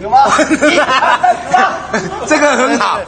有吗？这个很好。